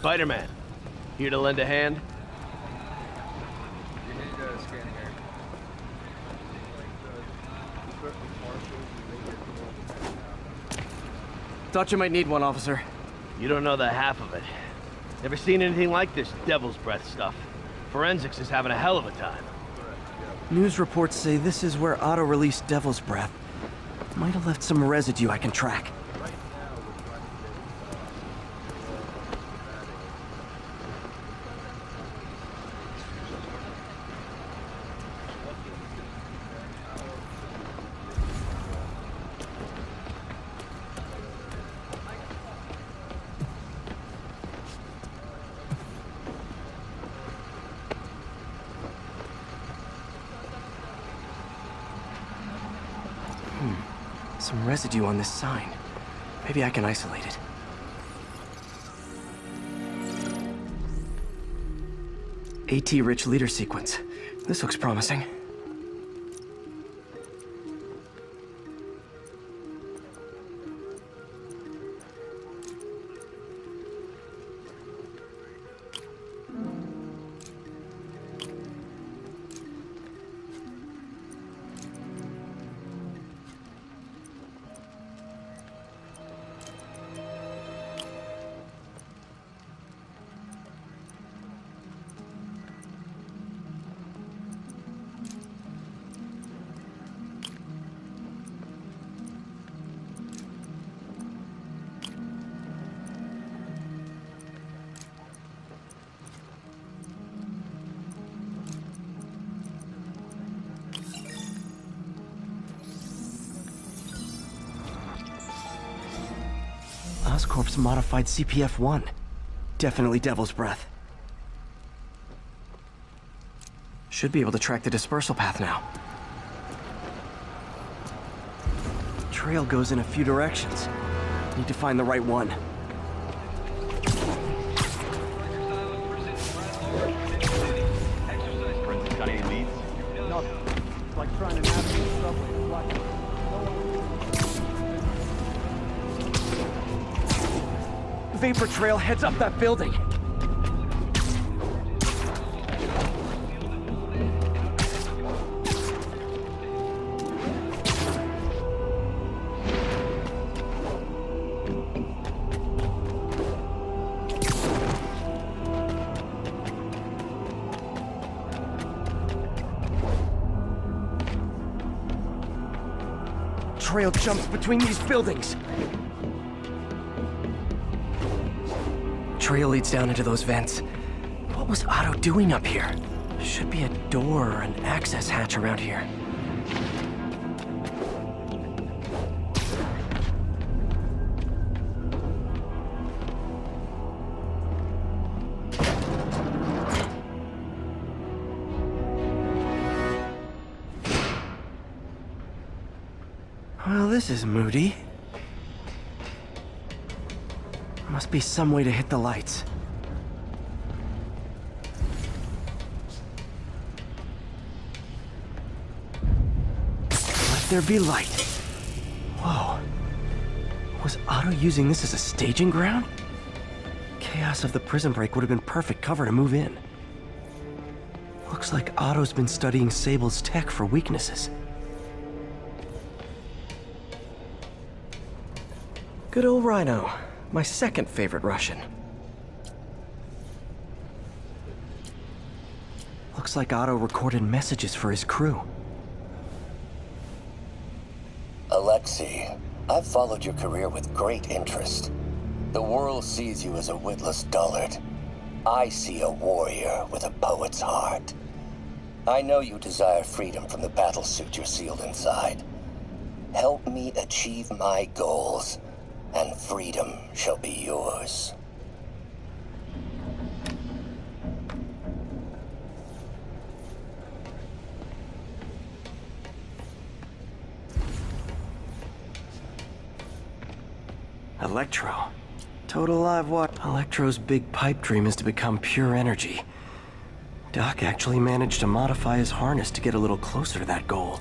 Spider-Man, here to lend a hand? Thought you might need one, officer. You don't know the half of it. Never seen anything like this Devil's Breath stuff. Forensics is having a hell of a time. News reports say this is where Otto released Devil's Breath. Might have left some residue I can track. Some residue on this sign. Maybe I can isolate it. AT-rich leader sequence. This looks promising. Oscorp's modified CPF-1. Definitely Devil's Breath. Should be able to track the dispersal path now. Trail goes in a few directions. Need to find the right one. Vapor trail heads up that building. Trail jumps between these buildings. Leads down into those vents. What was Otto doing up here? Should be a door or an access hatch around here. Well, this is moody. Must be some way to hit the lights. Let there be light. Whoa. Was Otto using this as a staging ground? Chaos of the prison break would have been perfect cover to move in. Looks like Otto's been studying Sable's tech for weaknesses. Good old Rhino. My second favorite Russian. Looks like Otto recorded messages for his crew. Alexei, I've followed your career with great interest. The world sees you as a witless dullard. I see a warrior with a poet's heart. I know you desire freedom from the battlesuit you're sealed inside. Help me achieve my goals, and freedom shall be yours. Electro. Total Live what? Electro's big pipe dream is to become pure energy. Doc actually managed to modify his harness to get a little closer to that goal.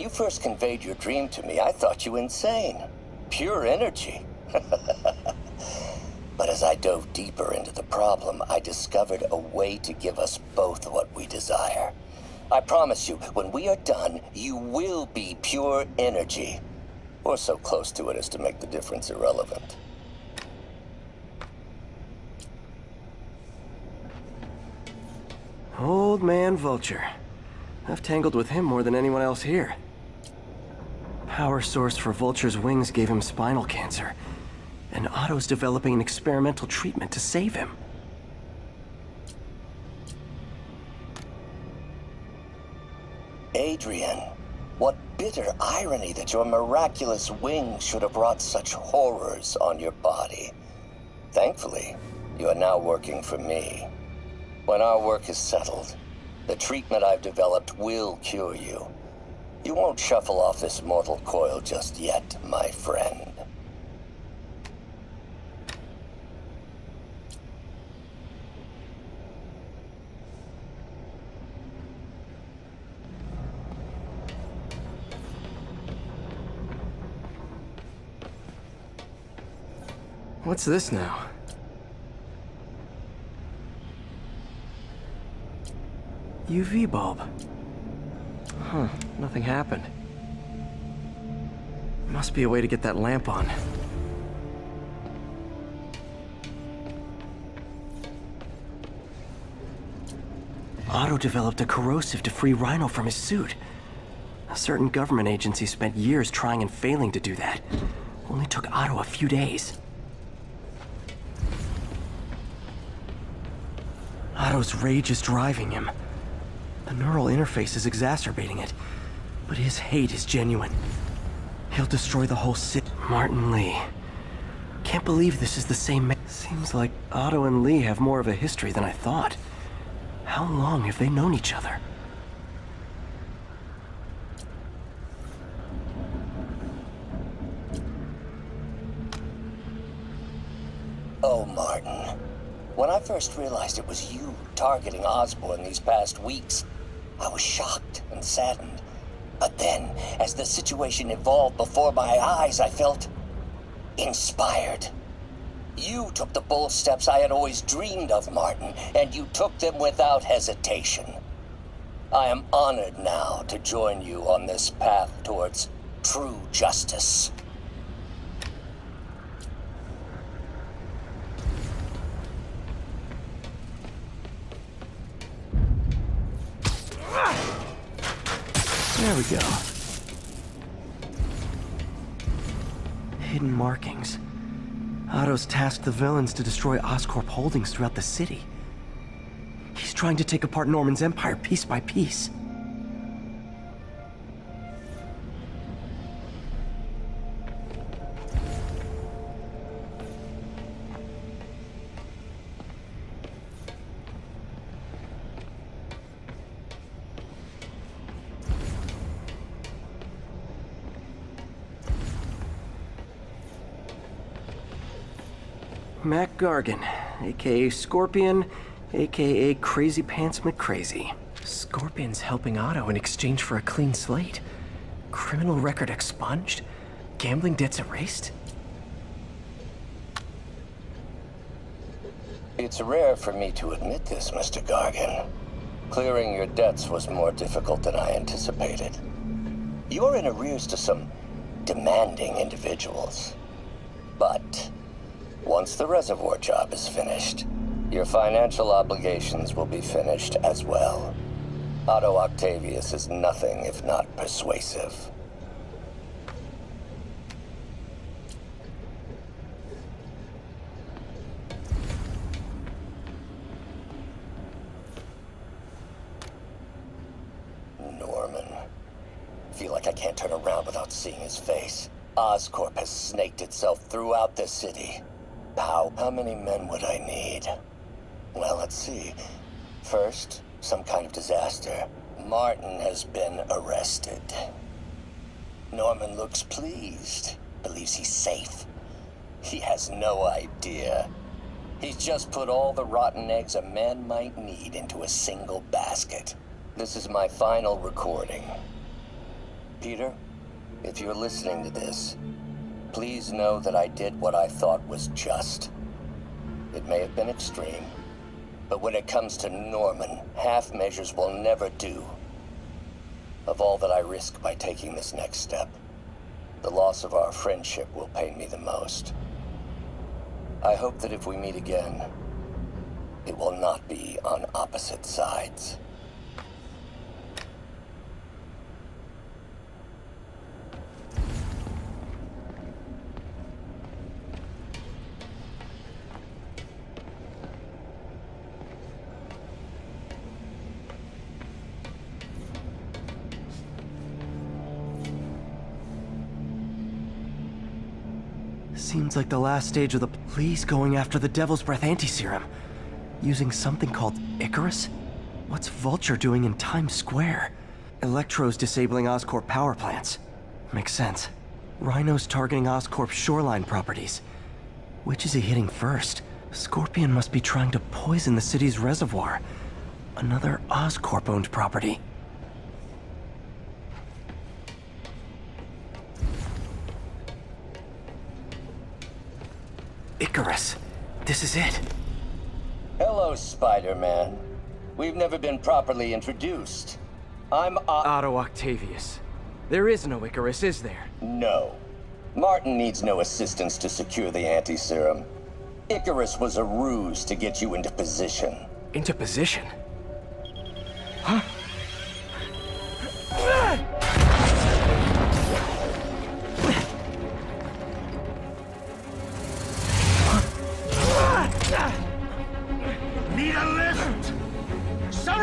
When you first conveyed your dream to me, I thought you insane. Pure energy. but as I dove deeper into the problem, I discovered a way to give us both what we desire. I promise you, when we are done, you will be pure energy. Or so close to it as to make the difference irrelevant. Old man Vulture. I've tangled with him more than anyone else here. Power source for Vulture's wings gave him spinal cancer, and Otto's developing an experimental treatment to save him. Adrian, what bitter irony that your miraculous wings should have brought such horrors on your body. Thankfully, you are now working for me. When our work is settled, the treatment I've developed will cure you. You won't shuffle off this mortal coil just yet, my friend. What's this now? UV bulb. Huh, nothing happened. There Must be a way to get that lamp on. Otto developed a corrosive to free Rhino from his suit. A certain government agency spent years trying and failing to do that. Only took Otto a few days. Otto's rage is driving him. The neural interface is exacerbating it, but his hate is genuine. He'll destroy the whole city. Martin Lee. Can't believe this is the same man. Seems like Otto and Lee have more of a history than I thought. How long have they known each other? Oh, Martin. When I first realized it was you targeting Osborn these past weeks, I was shocked and saddened. But then, as the situation evolved before my eyes, I felt inspired. You took the bold steps I had always dreamed of, Martin, and you took them without hesitation. I am honored now to join you on this path towards true justice. There we go. Hidden markings. Otto's tasked the villains to destroy Oscorp holdings throughout the city. He's trying to take apart Norman's empire piece by piece. Gargan, aka Scorpion, aka Crazy Pants McCrazy. Scorpion's helping Otto in exchange for a clean slate. Criminal record expunged? Gambling debts erased? It's rare for me to admit this, Mr. Gargan. Clearing your debts was more difficult than I anticipated. You're in arrears to some demanding individuals. But once the reservoir job is finished, your financial obligations will be finished as well. Otto Octavius is nothing if not persuasive. Norman. Feel like I can't turn around without seeing his face. Oscorp has snaked itself throughout the city. How, how many men would I need? Well, let's see. First, some kind of disaster. Martin has been arrested. Norman looks pleased. Believes he's safe. He has no idea. He's just put all the rotten eggs a man might need into a single basket. This is my final recording. Peter, if you're listening to this, please know that I did what I thought was just. It may have been extreme, but when it comes to Norman, half measures will never do. Of all that I risk by taking this next step, the loss of our friendship will pain me the most. I hope that if we meet again, it will not be on opposite sides. Like the last stage of the police going after the Devil's Breath anti-serum. Using something called Icarus? What's Vulture doing in Times Square? Electro's disabling Oscorp power plants. Makes sense. Rhino's targeting Oscorp's shoreline properties. Which is he hitting first? Scorpion must be trying to poison the city's reservoir. Another Oscorp-owned property. Icarus. This is it. Hello, Spider-Man. We've never been properly introduced. I'm O- Otto Octavius. There is no Icarus, is there? No. Martin needs no assistance to secure the anti-serum. Icarus was a ruse to get you into position. Into position? Need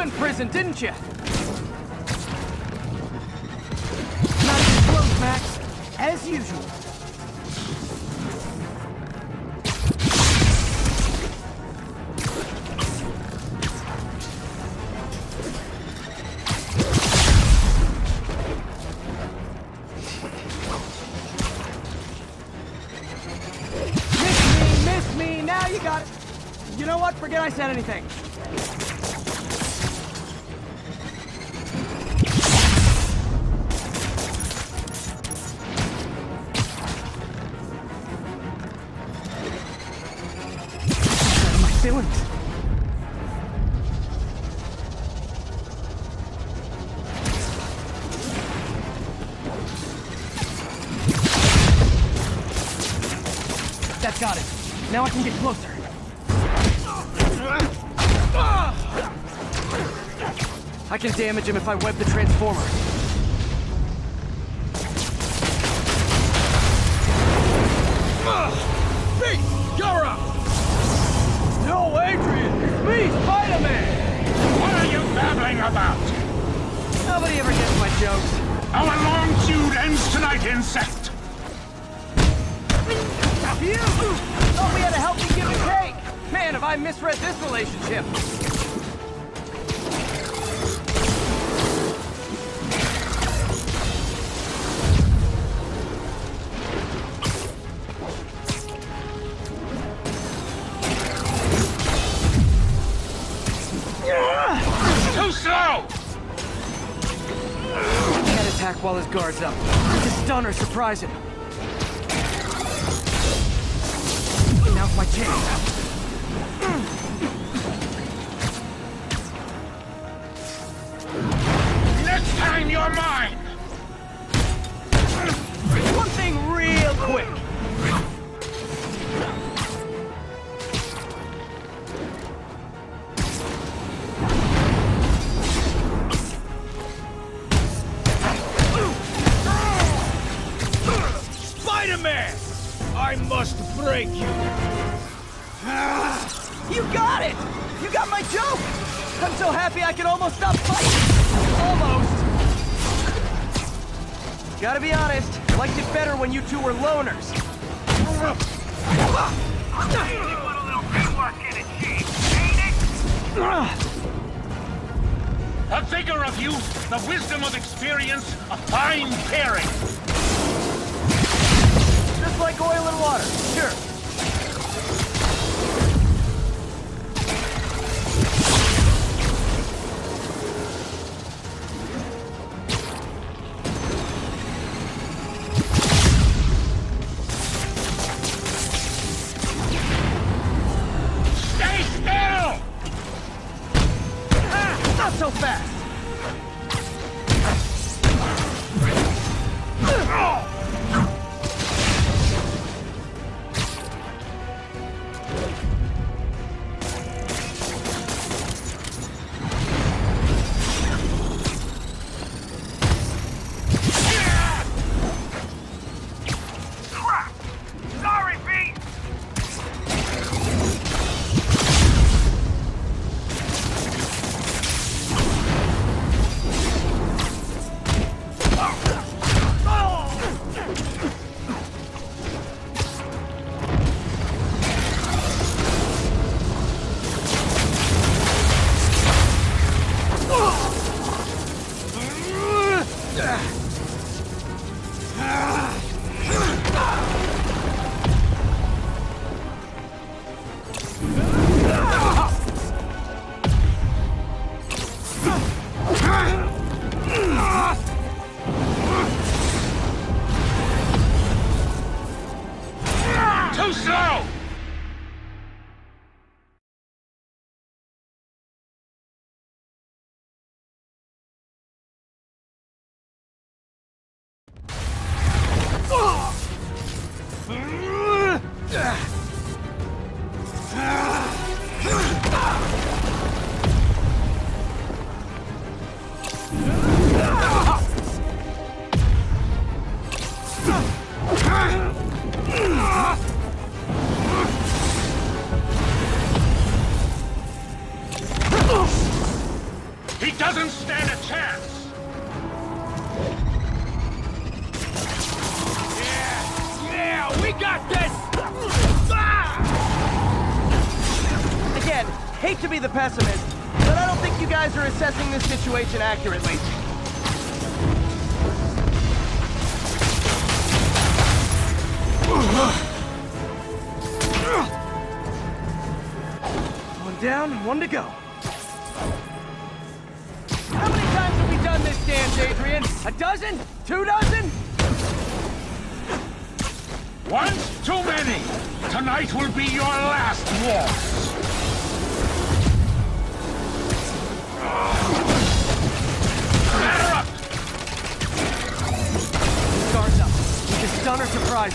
In prison, didn't you? Not even close, Max. As usual. Miss me, miss me, now you got it. You know what? Forget I said anything. Damage him if I web the transformer. Beast, you're up! No, Adrian! It's me, Spider-Man! What are you babbling about? Nobody ever gets my jokes. Our long feud ends tonight, insect. You! Thought we had a healthy give and take! Man, have I misread this relationship! Surprise him. Now's my chance. The vigor of youth, the wisdom of experience, a fine pairing. Just like oil and water, sure. Hate to be the pessimist, but I don't think you guys are assessing this situation accurately. One down, one to go. How many times have we done this dance, Adrian? A dozen? Two dozen? Once too many! Tonight will be your last Batter up! Guards up. Surprise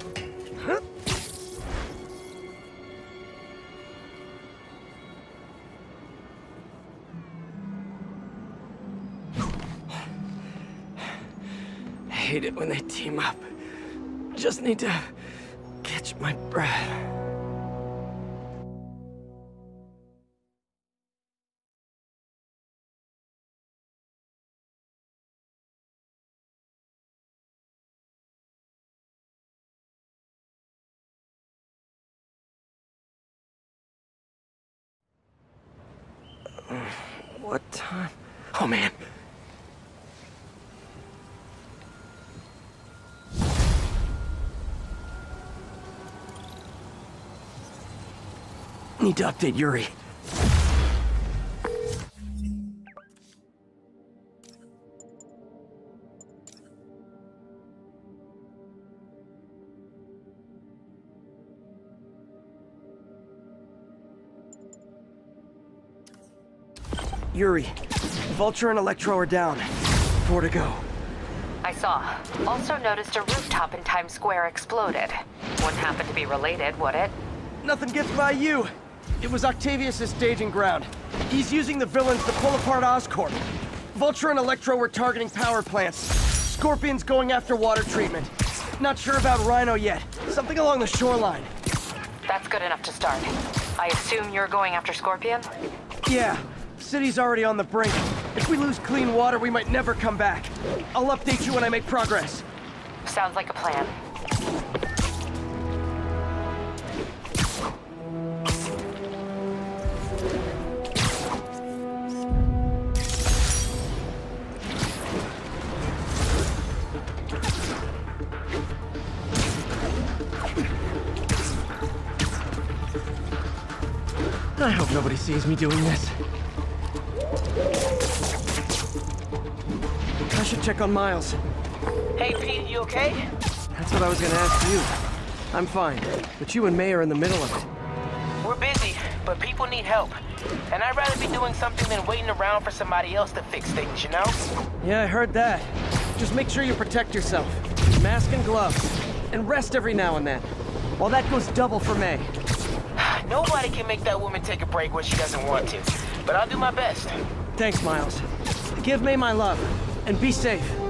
hate it when they team up. Just need to catch my breath. What time? Oh man. Need to update Yuri. Yuri, Vulture and Electro are down. Four to go. I saw. Also noticed a rooftop in Times Square exploded. Wouldn't happen to be related, would it? Nothing gets by you. It was Octavius' staging ground. He's using the villains to pull apart Oscorp. Vulture and Electro were targeting power plants. Scorpion's going after water treatment. Not sure about Rhino yet. Something along the shoreline. That's good enough to start. I assume you're going after Scorpion? Yeah, city's already on the brink. If we lose clean water, we might never come back. I'll update you when I make progress. Sounds like a plan. I hope nobody sees me doing this. I should check on Miles. Hey, Pete, you okay? That's what I was gonna ask you. I'm fine, but you and May are in the middle of it. We're busy, but people need help. And I'd rather be doing something than waiting around for somebody else to fix things, you know? Yeah, I heard that. Just make sure you protect yourself. Mask and gloves. And rest every now and then. Well, that goes double for May. Nobody can make that woman take a break when she doesn't want to. But I'll do my best. Thanks, Miles. Give me my love, and be safe.